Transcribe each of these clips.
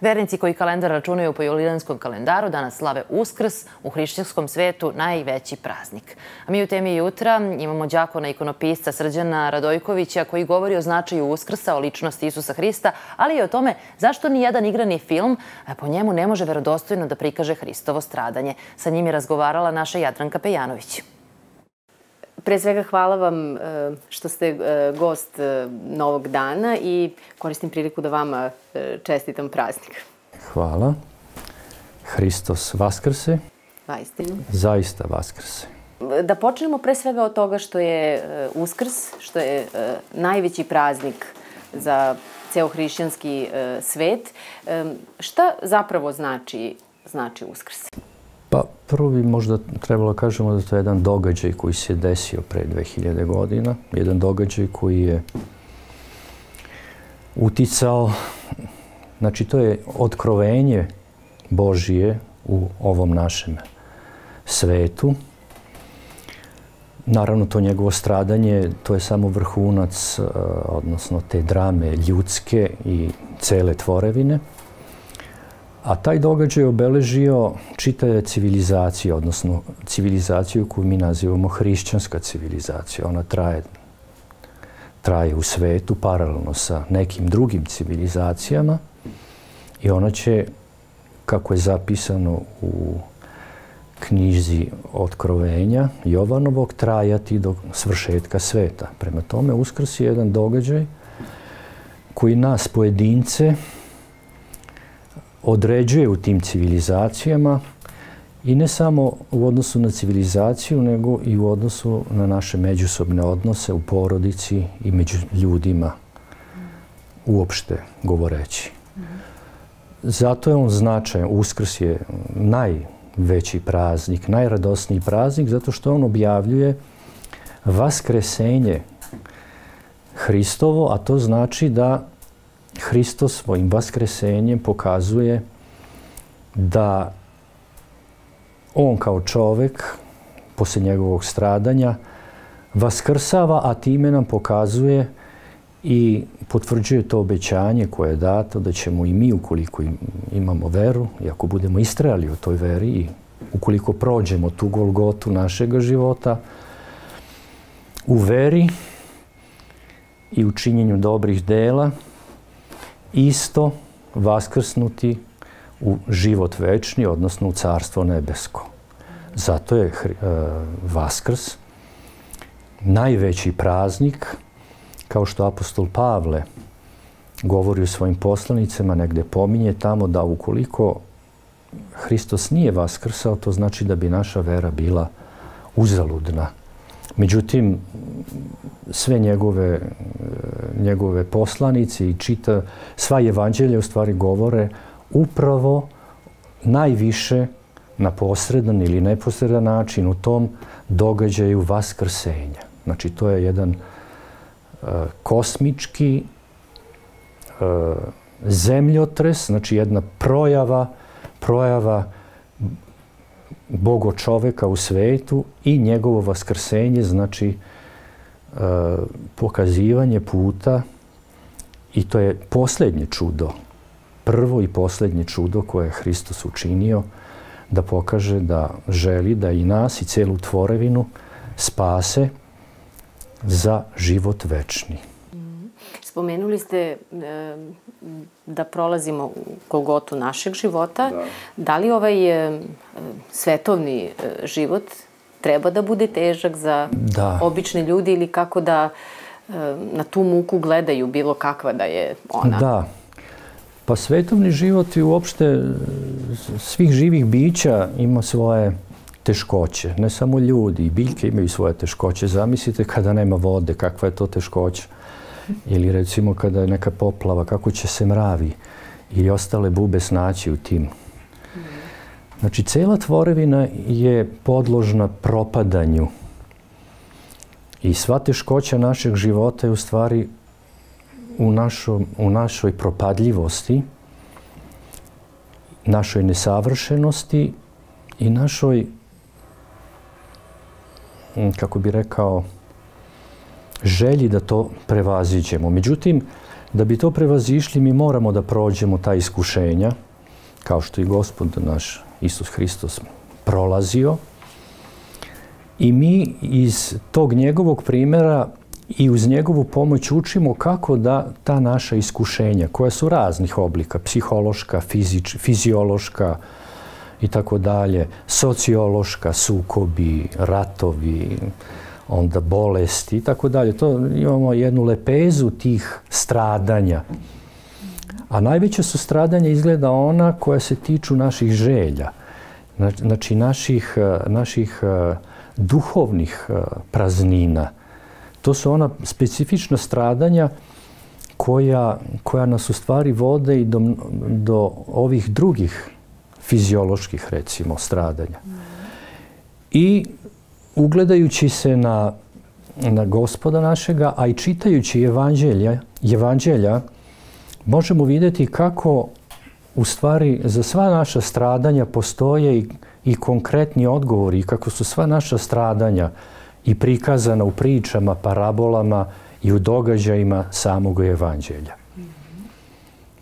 Vernici koji kalendar računaju po julijanskom kalendaru danas slave Uskrs, u hrišćanskom svetu najveći praznik. A mi u temi jutra imamo džakona ikonopisca Srđana Radojkovića koji govori o značaju Uskrsa, o ličnosti Isusa Hrista, ali i o tome zašto ni jedan igrani film po njemu ne može verodostojno da prikaže Hristovo stradanje. Sa njim je razgovarala naša Jadranka Pejanović. Pre svega hvala vam e, što ste e, gost e, novog dana i koristim priliku da vama čestitam praznik. Hvala. Hristos Vaskrse. Vaistinu. Zaista Vaskrse. Da počnemo pre svega od toga što je Uskrs, što je najveći praznik za ceo hrišćanski svet. Šta zapravo znači, znači Uskrs? Pa prvo bi možda trebalo kažemo da to je jedan događaj koji se desio pre 2000 godina. Jedan događaj koji je uticao, znači to je otkrovenje Božije u ovom našem svetu. Naravno, to njegovo stradanje, to je samo vrhunac, odnosno te drame ljudske i cele tvorevine. A taj događaj obeležio čitave civilizacije, odnosno civilizaciju koju mi nazivamo hrišćanska civilizacija. Ona traje, traje u svetu paralelno sa nekim drugim civilizacijama i ona će, kako je zapisano u knjizi Otkrovenja Jovanovog, trajati do svršetka sveta. Prema tome, Uskrs je jedan događaj koji nas pojedince određuje u tim civilizacijama i ne samo u odnosu na civilizaciju, nego i u odnosu na naše međusobne odnose u porodici i među ljudima, uopšte govoreći. Zato je on značajan. Uskrs je najveći praznik, najradosniji praznik, zato što on objavljuje vaskresenje Hristovo, a to znači da Hristos svojim vaskresenjem pokazuje da on kao čovek, posle njegovog stradanja, vaskrsava, a time nam pokazuje i potvrđuje to obećanje koje je dato da ćemo i mi, ukoliko imamo veru, i ako budemo istrajali u toj veri i ukoliko prođemo tu golgotu našega života, u veri i u činjenju dobrih dela, isto vaskrsnuti u život večni, odnosno u carstvo nebesko. Zato je uh, Vaskrs najveći praznik, kao što apostol Pavle govori u svojim poslanicama, negde pominje tamo da ukoliko Hristos nije vaskrsao, to znači da bi naša vera bila uzaludna. Međutim, sve njegove, njegove poslanice i čita, sva evanđelja u stvari govore upravo najviše na posredan ili neposredan način u tom događaju vaskrsenja. Znači, to je jedan uh, kosmički uh, zemljotres, znači jedna projava, projava Bogo čoveka u svetu i njegovo vaskrsenje, znači e, pokazivanje puta i to je posljednje čudo, prvo i posljednje čudo koje je Hristos učinio da pokaže da želi da i nas i celu tvorevinu spase za život večni. Spomenuli ste e, da prolazimo u Golgotu našeg života. Da, da li ovaj e, svetovni e, život treba da bude težak za da. obične ljudi ili kako da na tu muku gledaju bilo kakva da je ona? Da. Pa svetovni život i uopšte svih živih bića ima svoje teškoće. Ne samo ljudi, i biljke imaju svoje teškoće. Zamislite kada nema vode, kakva je to teškoća. Ili recimo kada je neka poplava, kako će se mravi ili ostale bube snaći u tim. Znači, cela tvorevina je podložna propadanju. I sva teškoća našeg života je u stvari u, našo, u našoj propadljivosti, našoj nesavršenosti i našoj, kako bi rekao, želji da to prevaziđemo. Međutim, Da bi to prevazišli, mi moramo da prođemo ta iskušenja, kao što i gospod naš Isus Hristos prolazio. I mi iz tog njegovog primjera i uz njegovu pomoć učimo kako da ta naša iskušenja, koja su raznih oblika, psihološka, fizič, fiziološka i tako dalje, sociološka, sukobi, ratovi, onda bolesti i tako dalje. To imamo jednu lepezu tih stradanja. A najveće su stradanja izgleda ona koja se tiču naših želja, znači naših, naših duhovnih praznina. To su ona specifična stradanja koja, koja nas u stvari vode i do, do ovih drugih fizioloških, recimo, stradanja. I ugledajući se na, na gospoda našega, a i čitajući evanđelja, evanđelja, možemo vidjeti kako u stvari za sva naša stradanja postoje i, i konkretni odgovori, kako su sva naša stradanja i prikazana u pričama, parabolama i u događajima samog evanđelja.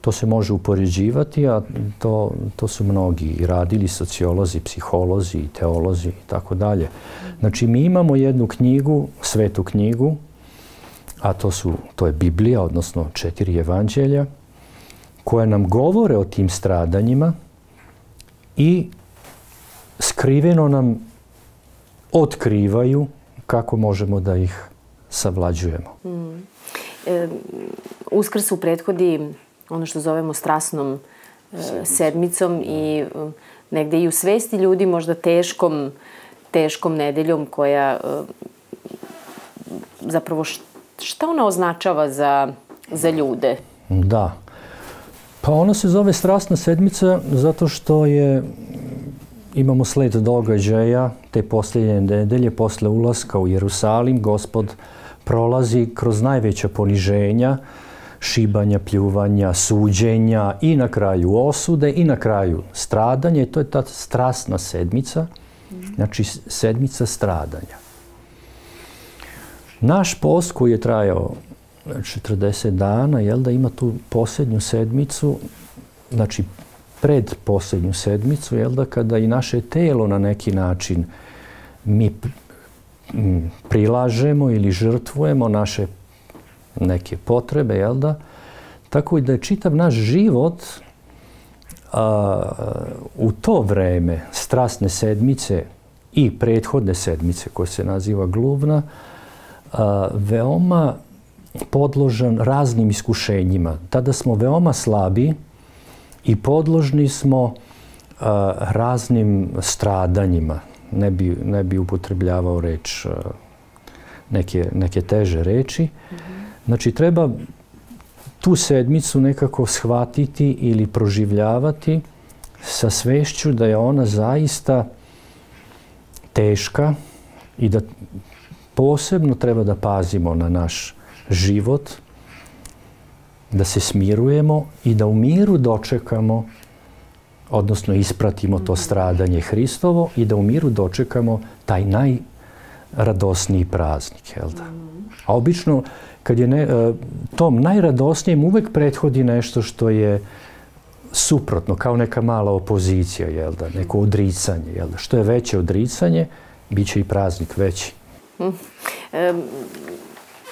To se može upoređivati, a to, to su mnogi i radili sociolozi, psiholozi, teolozi i tako dalje. Znači, mi imamo jednu knjigu, svetu knjigu, a to, su, to je Biblija, odnosno četiri evanđelja, koje nam govore o tim stradanjima i skriveno nam otkrivaju kako možemo da ih savlađujemo. Mm. E, uskrsu prethodi ono što zovemo strasnom e, sedmicom i e, negde i u svesti ljudi možda teškom, teškom nedeljom koja e, zapravo šta ona označava za, za ljude? Da. Pa ona se zove strasna sedmica zato što je imamo sled događaja te posljednje nedelje posle ulaska u Jerusalim. Gospod prolazi kroz najveća poniženja, šibanja, pljuvanja, suđenja i na kraju osude i na kraju stradanje. To je ta strasna sedmica, znači sedmica stradanja. Naš post koji je trajao 40 dana, jel da ima tu posljednju sedmicu, znači pred posljednju sedmicu, jel da kada i naše telo na neki način mi prilažemo ili žrtvujemo naše neke potrebe, jel da? Tako da je čitav naš život a, u to vreme strasne sedmice i prethodne sedmice koje se naziva gluvna, veoma podložan raznim iskušenjima. Tada smo veoma slabi i podložni smo raznim stradanjima. Ne bi, ne bi upotrebljavao reč, neke, neke teže reči. Znači, treba tu sedmicu nekako shvatiti ili proživljavati sa svešću da je ona zaista teška i da posebno treba da pazimo na naš život, da se smirujemo i da u miru dočekamo, odnosno ispratimo to stradanje Hristovo i da u miru dočekamo taj najradosniji praznik. Jel da? A obično kad je ne, e, tom najradosnijem uvek prethodi nešto što je suprotno, kao neka mala opozicija, jel da, neko odricanje, jel da. Što je veće odricanje, bit će i praznik veći.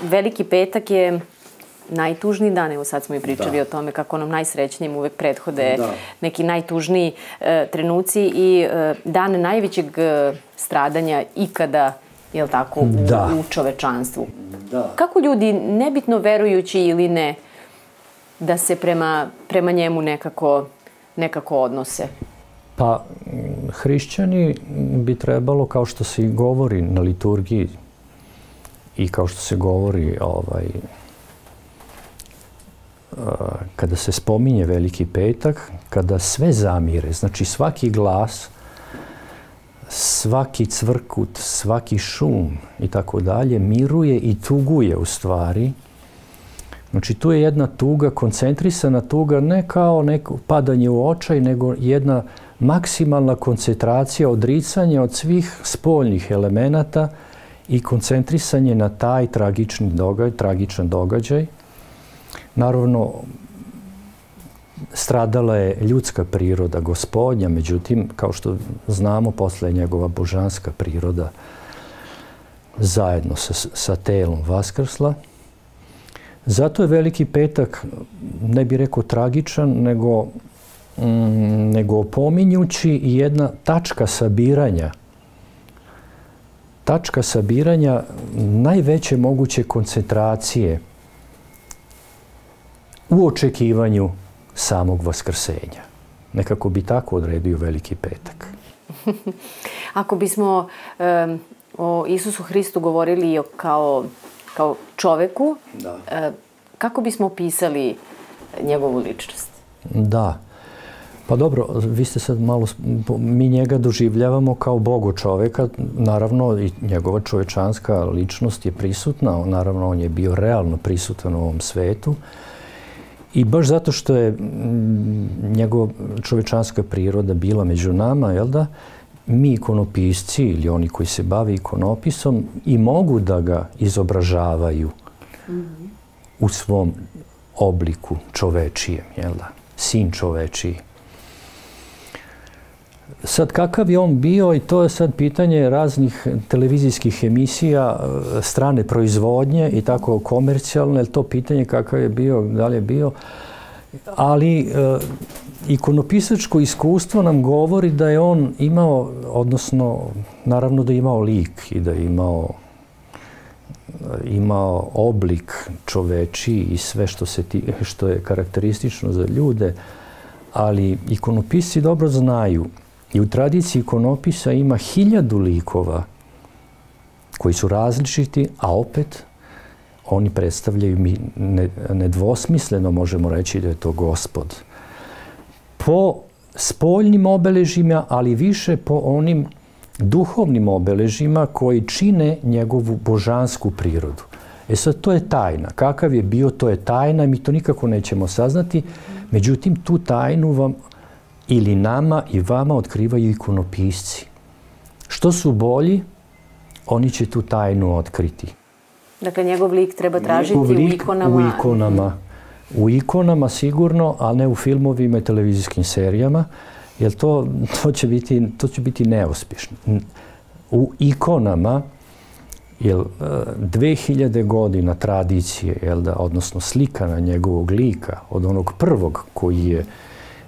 Veliki petak je najtužniji dan, evo sad smo i pričali da. o tome kako nam najsrećnijim uvek prethode da. neki najtužniji e, trenuci i e, dan najvećeg e, stradanja ikada jel tako, u, da. u čovečanstvu. Da. Kako ljudi, nebitno verujući ili ne, da se prema, prema njemu nekako, nekako odnose? Pa, hrišćani bi trebalo, kao što se i govori na liturgiji i kao što se govori ovaj, kada se spominje Veliki petak, kada sve zamire, znači svaki glas svaki cvrkut, svaki šum i tako dalje miruje i tuguje u stvari. Znači tu je jedna tuga, koncentrisana tuga, ne kao neko padanje u očaj, nego jedna maksimalna koncentracija, odricanja od svih spoljnih elemenata i koncentrisanje na taj tragični događaj, tragičan događaj. Naravno, stradala je ljudska priroda gospodnja, međutim, kao što znamo, posle njegova božanska priroda zajedno sa, sa telom vaskrsla. Zato je Veliki petak, ne bih rekao tragičan, nego, mm, nego opominjući jedna tačka sabiranja tačka sabiranja najveće moguće koncentracije u očekivanju samog vaskrsenja. Nekako bi tako odredio Veliki petak. Ako bismo um, o Isusu Hristu govorili kao, kao čoveku, da. Kako bismo opisali njegovu ličnost? Da. Pa dobro, vi ste sad malo, mi njega doživljavamo kao Bogo čoveka, naravno i njegova čovečanska ličnost je prisutna, naravno on je bio realno prisutan u ovom svetu, I baš zato što je njegova čovečanska priroda bila među nama, jel da, mi ikonopisci ili oni koji se bave ikonopisom i mogu da ga izobražavaju -hmm. u svom obliku čovečijem, jel da, sin čovečiji. Sad, kakav je on bio i to je sad pitanje raznih televizijskih emisija, e, strane proizvodnje i tako komercijalne, je to pitanje kakav je bio, da li je bio. Ali e, ikonopisačko iskustvo nam govori da je on imao, odnosno, naravno da je imao lik i da je imao imao oblik čoveči i sve što, se ti, što je karakteristično za ljude, ali ikonopisci dobro znaju I u tradiciji ikonopisa ima hiljadu likova koji su različiti, a opet oni predstavljaju mi nedvosmisleno, možemo reći da je to gospod. Po spoljnim obeležima, ali više po onim duhovnim obeležima koji čine njegovu božansku prirodu. E sad, to je tajna. Kakav je bio, to je tajna, mi to nikako nećemo saznati. Međutim, tu tajnu vam ili nama i vama otkrivaju ikonopisci. Što su bolji, oni će tu tajnu otkriti. Dakle, njegov lik treba tražiti lik u ikonama. U ikonama. U ikonama sigurno, a ne u filmovima i televizijskim serijama, jer to, to, će, biti, to će biti neuspješno. U ikonama, jer 2000 godina tradicije, jel da, odnosno slika na njegovog lika, od onog prvog koji je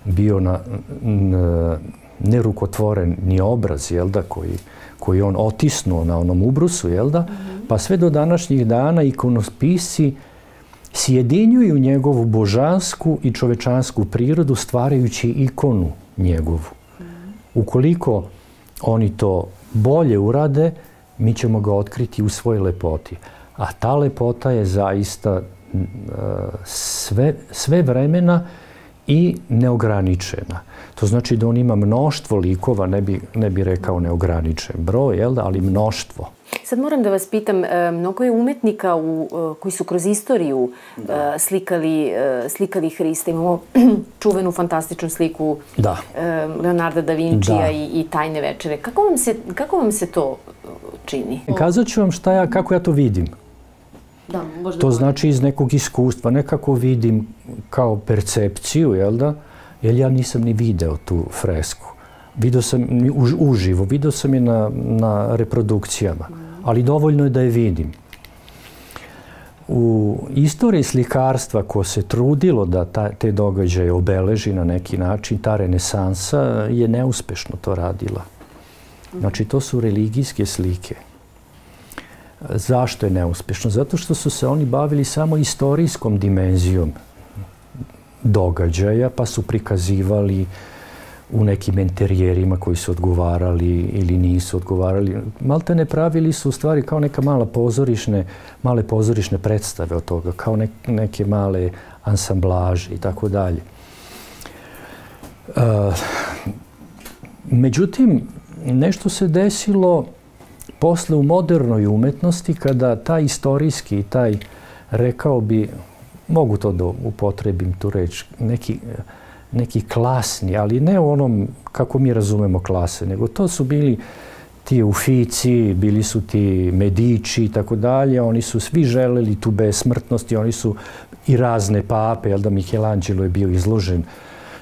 bio na, na nerukotvoren ni obraz, jel da, koji, koji on otisnuo na onom ubrusu, jel da, mm -hmm. pa sve do današnjih dana ikonospisci sjedinjuju njegovu božansku i čovečansku prirodu stvarajući ikonu njegovu. Mm -hmm. Ukoliko oni to bolje urade, mi ćemo ga otkriti u svojoj lepoti. A ta lepota je zaista sve, sve vremena i neograničena. To znači da on ima mnoštvo likova, ne bi, ne bi rekao neograničen broj, jel da, ali mnoštvo. Sad moram da vas pitam, e, mnogo je umetnika u, e, koji su kroz istoriju da. E, slikali, slikali Hrista. Imamo čuvenu fantastičnu sliku da. Leonarda da Vincija da. i, i Tajne večere. Kako vam, se, kako vam se to čini? Kazat ću vam šta ja, kako ja to vidim. Da, možda to znači iz nekog iskustva. Nekako vidim kao percepciju, jel da? Jer ja nisam ni video tu fresku. Video sam uživo, video sam je na, na reprodukcijama, ali dovoljno je da je vidim. U istoriji slikarstva ko se trudilo da ta, te događaje obeleži na neki način, ta renesansa je neuspešno to radila. Znači, to su religijske slike. Zašto je neuspešno? Zato što su se oni bavili samo istorijskom dimenzijom događaja, pa su prikazivali u nekim interijerima koji su odgovarali ili nisu odgovarali. Malte ne pravili su u stvari kao neka mala pozorišne, male pozorišne predstave od toga, kao ne, neke male ansamblaže i tako dalje. Međutim, nešto se desilo posle u modernoj umetnosti kada taj istorijski, taj, rekao bi, mogu to da upotrebim tu reč, neki, neki klasni, ali ne u onom kako mi razumemo klase, nego to su bili ti Ufici, bili su ti Medici i tako dalje, oni su svi želeli tu besmrtnost i oni su i razne pape, jel da Michelangelo je bio izložen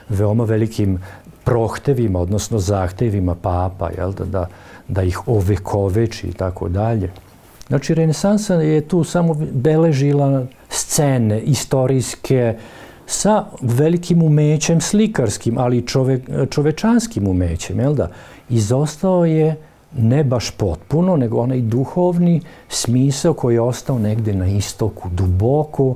veoma velikim prohtevima, odnosno zahtevima papa, jel da, da, da ih ovekoveči i tako dalje. Znači, renesansa je tu samo beležila scene istorijske sa velikim umećem slikarskim, ali čove, čovečanskim umećem, jel da? Izostao je ne baš potpuno, nego onaj duhovni smisao koji je ostao negde na istoku, duboko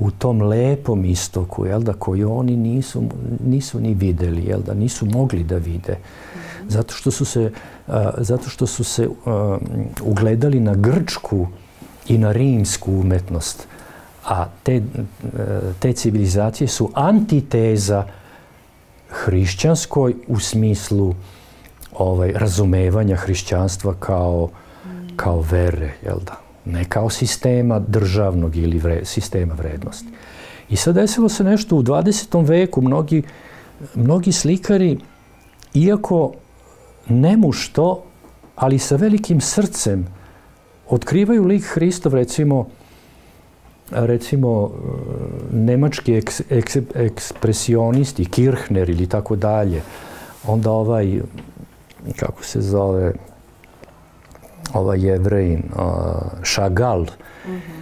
u tom lepom istoku, jel da, koji oni nisu, nisu ni videli, jel da, nisu mogli da vide. Zato što su se, uh, zato što su se uh, ugledali na grčku i na rimsku umetnost. A te, te civilizacije su antiteza hrišćanskoj u smislu ovaj, razumevanja hrišćanstva kao, kao vere, jel da? Ne kao sistema državnog ili vre, sistema vrednosti. I sad desilo se nešto u 20. veku. Mnogi, mnogi slikari, iako nemušto, ali sa velikim srcem, otkrivaju lik Hristov, recimo, recimo nemački eks, eks, ekspresionisti, Kirchner ili tako dalje, onda ovaj kako se zove, ovaj jevrejin, Šagal. Mm -hmm.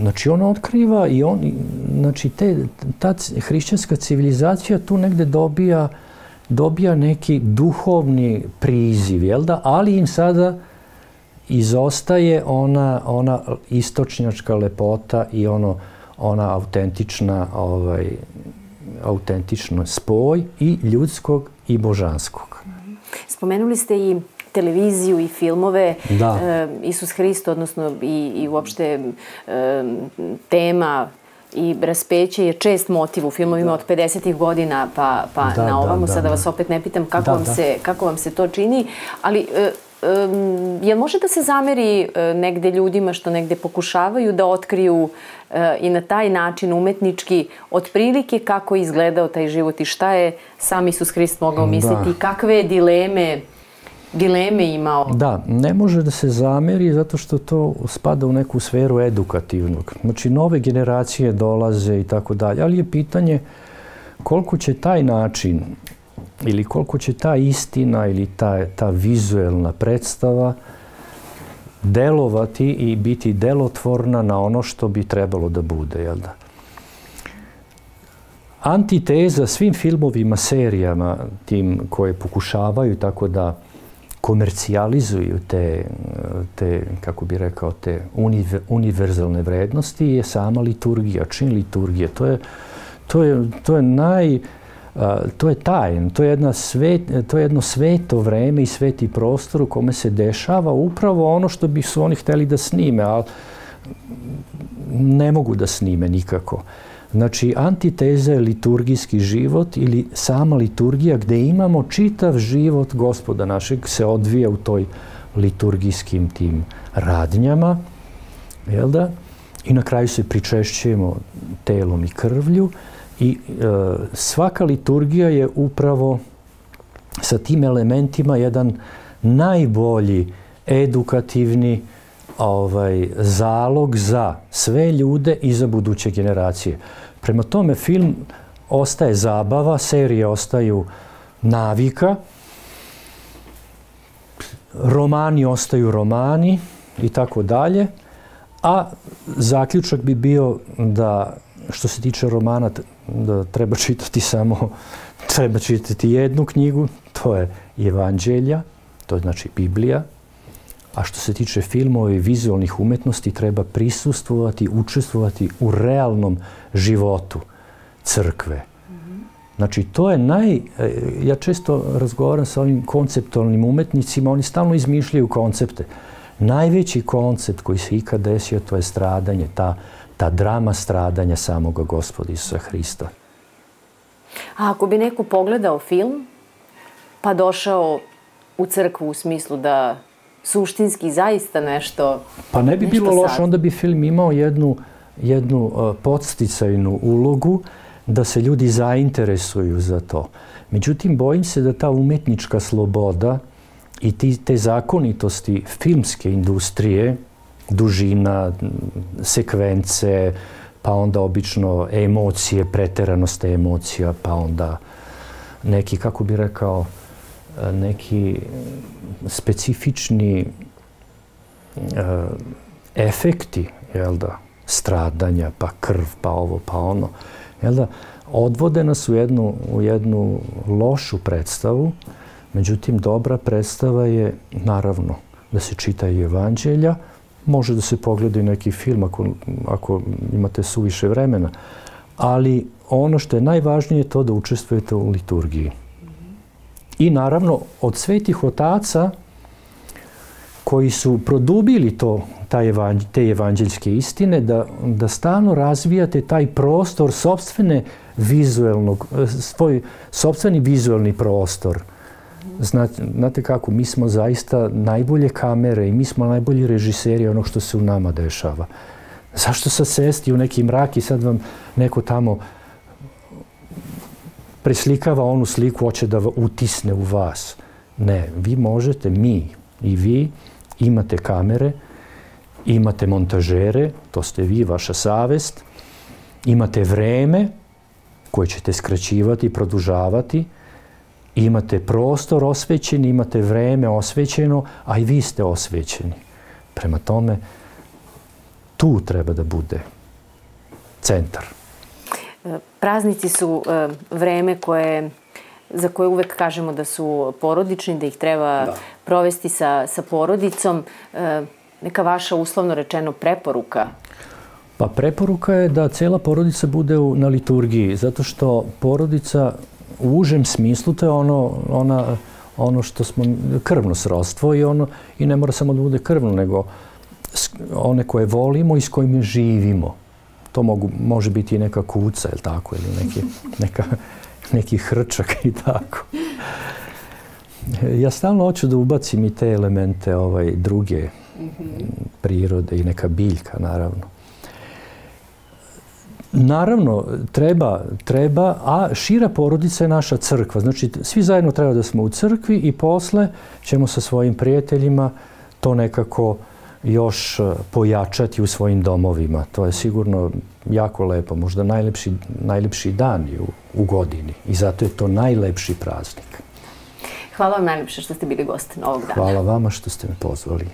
Znači, on otkriva i on, znači, te, ta hrišćanska civilizacija tu negde dobija, dobija neki duhovni priziv, jel da? Ali im sada izostaje ona, ona istočnjačka lepota i ono, ona autentična, ovaj, autentično spoj i ljudskog i božanskog. Spomenuli ste i televiziju i filmove. Da. E, Isus Hristo, odnosno i, i uopšte e, tema i raspeće je čest motiv u filmovima da. od 50. godina pa, pa da, na ovamo. Da, da, Sada vas opet ne pitam kako, da, vam da. Se, kako vam se to čini, ali e, um, jel može da se zameri uh, negde ljudima što negde pokušavaju da otkriju uh, i na taj način umetnički otprilike kako je izgledao taj život i šta je sam Isus Hrist mogao da. misliti i kakve dileme dileme imao? Da, ne može da se zameri zato što to spada u neku sferu edukativnog. Znači, nove generacije dolaze i tako dalje, ali je pitanje koliko će taj način ili koliko će ta istina ili ta, ta vizuelna predstava delovati i biti delotvorna na ono što bi trebalo da bude, jel da? Antiteza svim filmovima, serijama, tim koje pokušavaju tako da komercijalizuju te, te kako bi rekao, te univerzalne vrednosti je sama liturgija. Čin liturgije? To je, to je, to je naj to je tajen, to je, jedna svet, to je jedno sveto vreme i sveti prostor u kome se dešava upravo ono što bi su oni hteli da snime, ali ne mogu da snime nikako. Znači, antiteza je liturgijski život ili sama liturgija gde imamo čitav život gospoda našeg se odvija u toj liturgijskim tim radnjama, jel da? I na kraju se pričešćujemo telom i krvlju, I e, svaka liturgija je upravo sa tim elementima jedan najbolji edukativni ovaj, zalog za sve ljude i za buduće generacije. Prema tome, film ostaje zabava, serije ostaju navika, romani ostaju romani i tako dalje, a zaključak bi bio da što se tiče romana, da treba čitati samo, treba čitati jednu knjigu, to je Evanđelja, to je znači Biblija, a što se tiče filmova i vizualnih umetnosti, treba prisustvovati, učestvovati u realnom životu crkve. Znači, to je naj... E, ja često razgovaram sa ovim konceptualnim umetnicima, oni stalno izmišljaju koncepte. Najveći koncept koji se ikad desio, to je stradanje, ta ta drama stradanja samoga gospoda Isusa Hrista. A ako bi neko pogledao film, pa došao u crkvu u smislu da suštinski zaista nešto Pa ne bi bilo sad... loše, onda bi film imao jednu, jednu uh, podsticajnu ulogu da se ljudi zainteresuju za to. Međutim, bojim se da ta umetnička sloboda i ti, te zakonitosti filmske industrije, dužina, sekvence, pa onda obično emocije, preteranost emocija, pa onda neki, kako bi rekao, neki specifični uh, efekti, jel da, stradanja, pa krv, pa ovo, pa ono, jel da, odvode nas u jednu, u jednu lošu predstavu, međutim, dobra predstava je, naravno, da se čita i evanđelja, može da se pogleda i neki film ako, ako imate suviše vremena, ali ono što je najvažnije je to da učestvujete u liturgiji. I naravno, od svetih otaca koji su produbili to, taj evanđ, te evanđeljske istine, da, da stalno razvijate taj prostor sobstvene vizuelnog, svoj sobstveni vizuelni prostor. Znate, znate kako, mi smo zaista najbolje kamere i mi smo najbolji režiseri onog što se u nama dešava. Zašto sad sesti u neki mrak i sad vam neko tamo preslikava onu sliku, hoće da utisne u vas. Ne, vi možete, mi i vi imate kamere, imate montažere, to ste vi, vaša savest, imate vreme koje ćete skraćivati, produžavati, imate prostor osvećen, imate vreme osvećeno, a i vi ste osvećeni. Prema tome, tu treba da bude centar. Praznici su e, vreme koje za koje uvek kažemo da su porodični, da ih treba da. provesti sa, sa porodicom. E, neka vaša uslovno rečeno preporuka? Pa preporuka je da cela porodica bude u, na liturgiji, zato što porodica u užem smislu to je ono, ona, ono što smo krvno srodstvo i ono i ne mora samo da bude krvno, nego one koje volimo i s kojima živimo. To mogu, može biti i neka kuca, ili tako, ili neki, neka, neki hrčak i tako. Ja stalno hoću da ubacim i te elemente ovaj, druge prirode i neka biljka, naravno. Naravno, treba, treba, a šira porodica je naša crkva. Znači, svi zajedno treba da smo u crkvi i posle ćemo sa svojim prijateljima to nekako uh, još e, pojačati u svojim domovima. To je sigurno jako lepo, možda najlepši, najlepši dan u, u godini i zato je to najlepši praznik. Hvala vam najlepše što ste bili gosti ovog dana. Hvala vama što ste me pozvali.